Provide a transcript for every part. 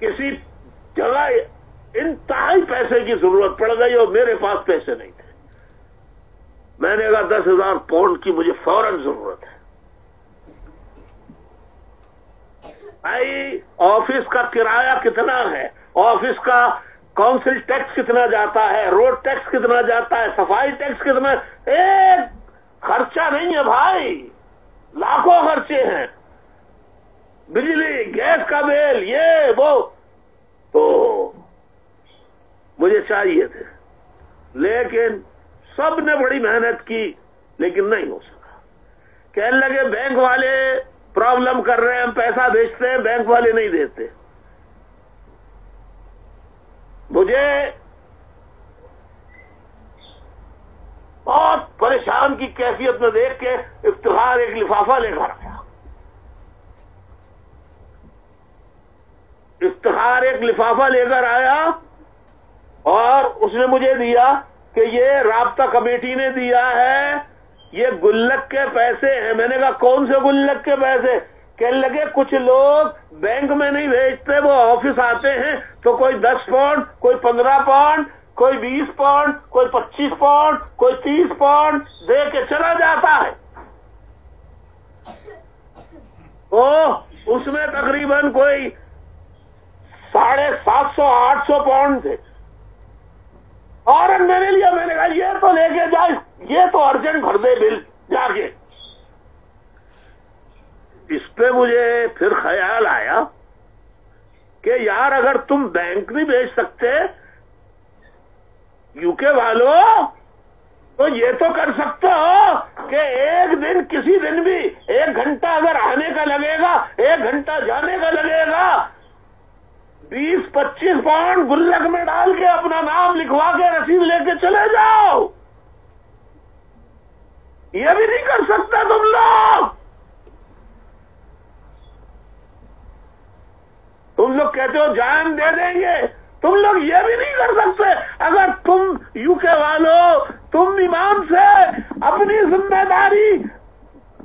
کسی جگہ انتہائی پیسے کی ضرورت پڑ گئی اور میرے پاس پیسے نہیں تھے۔ میں نے کہا دس ہزار پاؤنڈ کی مجھے فوراً ضرورت ہے۔ بھائی، آفس کا کرایہ کتنا ہے؟ آفس کا کاؤنسل ٹیکس کتنا جاتا ہے؟ روڈ ٹیکس کتنا جاتا ہے؟ صفائی ٹیکس کتنا؟ ایک خرچہ نہیں ہے بھائی۔ لاکھوں خرچے ہیں۔ بجلی، گیس کا بل، یہ، وہ۔ تو مجھے چاہیے تھے۔ لیکن سب نے بڑی محنت کی، لیکن نہیں ہو سکا۔ کہنے لگے، بینک والے پرابلم کر رہے ہیں، ہم پیسہ بیچتے ہیں، بینک والے نہیں دیتے۔ مجھے بہت پریشان کی کیفیت میں دیکھ کے افتخار ایک لفافہ لے کر آیا افتخار ایک لفافہ لے کر آیا اور اس نے مجھے دیا کہ یہ رابطہ کمیٹی نے دیا ہے، یہ گلک کے پیسے ہیں۔ میں نے کہا، کون سے گلک کے پیسے؟ کہنے لگے، کچھ لوگ بینک میں نہیں بھیجتے، وہ آفس آتے ہیں تو کوئی دس پاؤنڈ، کوئی پندرہ پاؤنڈ، کوئی بیس پاؤنڈ، کوئی پچیس پاؤنڈ، کوئی تیس پاؤنڈ دے کے چلا جاتا ہے۔ تو اس میں تقریباً کوئی ساڑھے سات سو، آٹھ سو پاؤنڈ تھے۔ اور میں نے لیا میں نے کہا، یہ تو لے کے جائے یہ تو ارجنٹ بھر دے بل، جا کے۔ اس پہ مجھے پھر خیال آیا کہ یار، اگر تم بینک نہیں بھیج سکتے یو کے والوں تو یہ تو کر سکتے ہو کہ ایک دن، کسی دن بھی ایک گھنٹہ اگر آنے کا لگے گا، ایک گھنٹہ جانے کا لگے گا بیس پچیس پاؤنڈ گلک میں ڈال کے اپنا نام لکھوا کے رسید لے کے چلے جاؤ۔ یہ بھی نہیں کر سکتا تم لوگ۔ تم لوگ کہتے ہو جان دے دیں گے۔ تم لوگ یہ بھی نہیں کر سکتے۔ اگر تم یو کے والو، تم امام سے اپنی ذمہ داری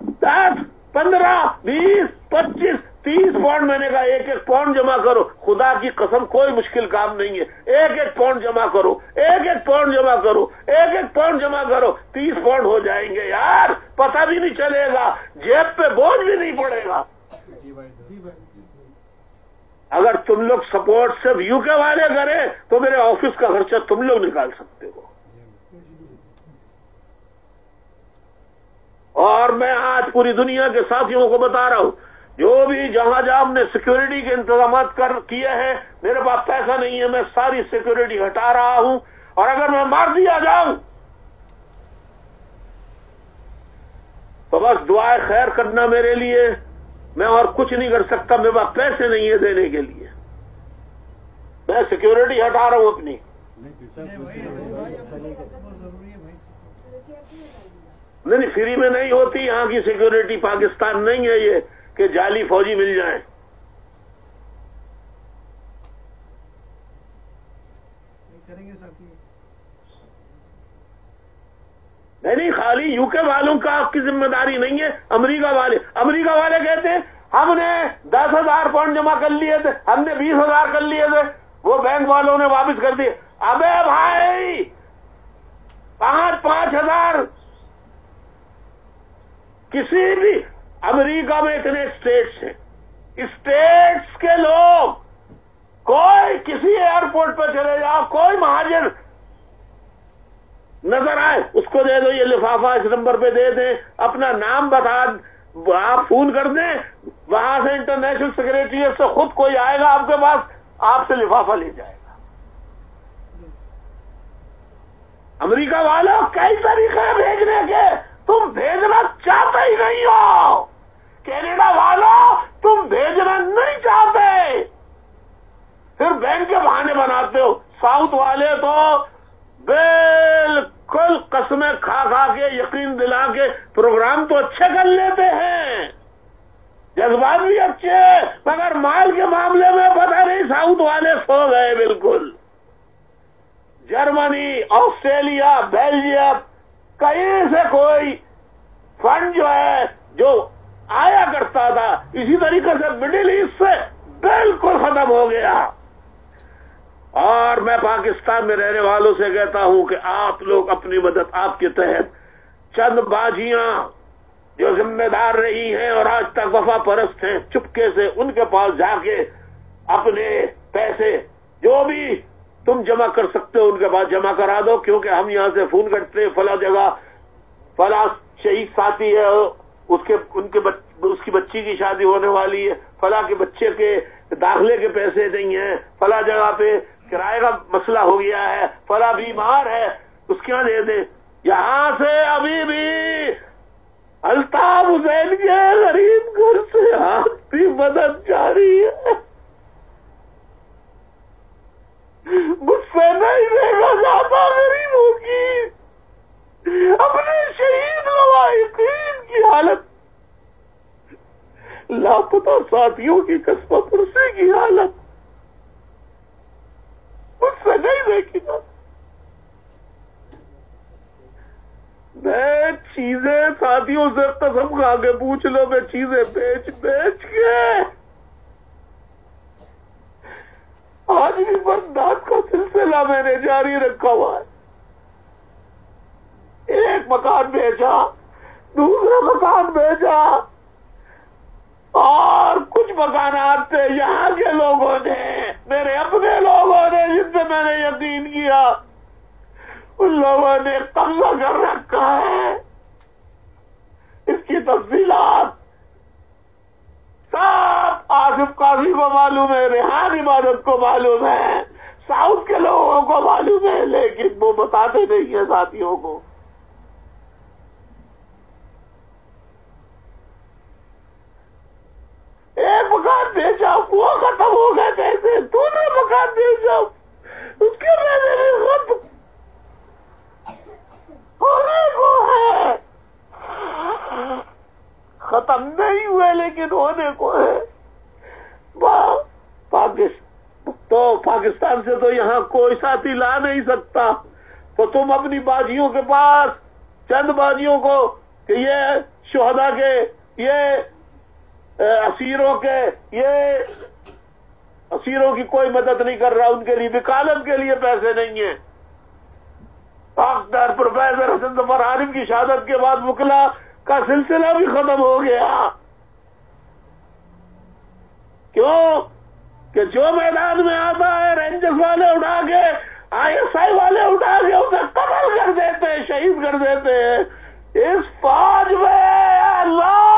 دس، پندرہ، بیس، پچیس تیس پاؤنڈ میں نے کہا، ایک ایک پاؤنڈ جمع کرو۔ خدا کی قسم، کوئی مشکل کام نہیں ہے۔ ایک ایک پاؤنڈ جمع کرو۔ ایک ایک پاؤنڈ جمع کرو۔ ایک ایک پاؤنڈ جمع کرو۔ تیس پاؤنڈ ہو جائیں گے۔ یار، پتہ بھی نہیں چلے گا۔ جیب پہ بوجھ بھی نہیں پڑے گا۔ اگر تم لوگ سپورٹ صرف یو کے والے کریں، تو میرے آفس کا خرچہ تم لوگ نکال سکتے ہو۔ اور میں آج پوری دنیا کے ساتھیوں کو بتا رہا ہوں۔ جو بھی جہاں جہاں ہم نے سیکورٹی کے انتظامات کر کیے ہیں، میرے پاس پیسہ نہیں ہے، میں ساری سیکورٹی ہٹا رہا ہوں۔ اور اگر میں مار دیا جاؤں، تو بس دعائیں خیر کرنا میرے لیے۔ میں اور کچھ نہیں کر سکتا، میرے پاس پیسے نہیں ہے دینے کے لیے۔ میں سیکورٹی ہٹا رہا ہوں اپنی۔ نہیں فری میں نہیں ہوتی، یہاں کی سیکورٹی پاکستان نہیں ہے یہ۔ کہ جعلی فوجی مل جائیں۔ نہیں نہیں خالی یو کے والوں کا آپ کی ذمہ داری نہیں ہے امریکہ والے۔ امریکہ والے کہتے ہیں ہم نے دس ہزار پاؤنڈ جمع کر لیے تھے ہم نے بیس ہزار کر لیے تھے وہ بینک والوں نے واپس کر دیے۔ ابے بھائی پانچ پانچ ہزار۔ کسی بھی امریکہ میں اتنے اسٹیٹس ہیں۔ اسٹیٹس کے لوگ کوئی کسی ایئرپورٹ پہ چلے جاؤ، کوئی مہاجر نظر آئے، اس کو دے دو، یہ لفافہ اس نمبر پہ دے دیں، اپنا نام بتا آپ فون کر دیں، وہاں سے انٹرنیشنل سیکرٹری سے خود کوئی آئے گا آپ کے پاس، آپ سے لفافہ لے جائے گا۔ امریکہ والوں کئی طریقے بھیجنے کے تم بھیجنا چاہتے ہی نہیں ہو کینیڈا والوں تم بھیجنا نہیں چاہتے پھر بینک کے بہانے بناتے ہو ساؤتھ والے تو بالکل قسمیں کھا کھا کے یقین دلا کے پروگرام تو اچھے کر لیتے ہیں۔ جذبات بھی اچھے مگر مال کے معاملے میں پتہ نہیں، ساؤتھ والے سو گئے بالکل۔ جرمنی، آسٹریلیا، بیلجیم، کہیں سے کوئی فنڈ جو ہے، جو آیا کرتا تھا، اسی طریقے سے مڈل ایسٹ سے بالکل ختم ہو گیا۔ اور میں پاکستان میں رہنے والوں سے کہتا ہوں کہ آپ لوگ اپنی مدد آپ کے تحت چند باجیاں جو ذمہ دار رہی ہیں اور آج تک وفا پرست ہیں، چپکے سے ان کے پاس جا کے اپنے پیسے، جو بھی تم جمع کر سکتے ہو، ان کے پاس جمع کرا دو، کیونکہ ہم یہاں سے فون کرتے ہیں، فلاں جگہ، فلاں شہید ساتھی ہے، اس کے، ان کے اس کی بچی کی شادی ہونے والی ہے، فلاں کے بچے کے داخلے کے پیسے نہیں ہیں، فلاں جگہ پہ کرائے کا مسئلہ ہو گیا ہے، فلاں بیمار ہے، اس کے دے دیں؟ یہاں سے ابھی بھی الطاف حسین کے غریب گھر سے آپ کی مدد جاری ہے۔ مجھ سے نہیں دیکھا جاتا غریبوں کی اپنے شہید لوائقین کی حالت۔ لاپتہ ساتھیوں کی قسمت پرسی کی حالت مجھ سے نہیں دیکھی جاتی میں چیزیں، ساتھیوں سے قسم کھا کے پوچھ لو میں چیزیں بیچ بیچ کے۔ آج بھی برداشت کا سلسلہ میں نے جاری رکھا ہوا ہے۔ ایک مکان بیچا، دوسرا مکان بیچا۔ اور کچھ مکانات تھے یہاں کے لوگوں نے، میرے اپنے لوگوں نے، جن سے میں نے یقین کیا۔ ان لوگوں نے قبضہ کر رکھا ہے۔ تفصیلات سب آصف قاضی کو معلوم ہے، ریحان عبادت کو معلوم ہے، ساؤتھ کے لوگوں کو معلوم ہے، لیکن وہ بتاتے نہیں ہیں ساتھیوں کو ایک مکان بیچا وہ ختم ہو گئے پیسے دوسرے مکان بیچا اس کے خود ہونے کو ہے ختم نہیں ہوئے لیکن ہونے کو ہے۔ تو پاکستان سے تو یہاں کوئی ساتھی لا نہیں سکتا۔ تو تم اپنی باجیوں کے پاس، چند باجیوں کو کہ یہ شہدا کے، یہ اسیروں کے، یہ اسیروں کی کوئی مدد نہیں کر رہا، ان کے لیے وکالت کے لیے پیسے نہیں ہیں۔ ڈاکٹر پروفیسر حسن ظفر عالم کی شہادت کے بعد مکلا کا سلسلہ بھی ختم ہو گیا۔ کیوں؟ کہ جو میدان میں آتا ہے، رینجرز والے اٹھا کے، آئی ایس آئی والے اٹھا کے اسے قتل کر دیتے ہیں شہید کر دیتے۔ ہیں اس فوج میں اللہ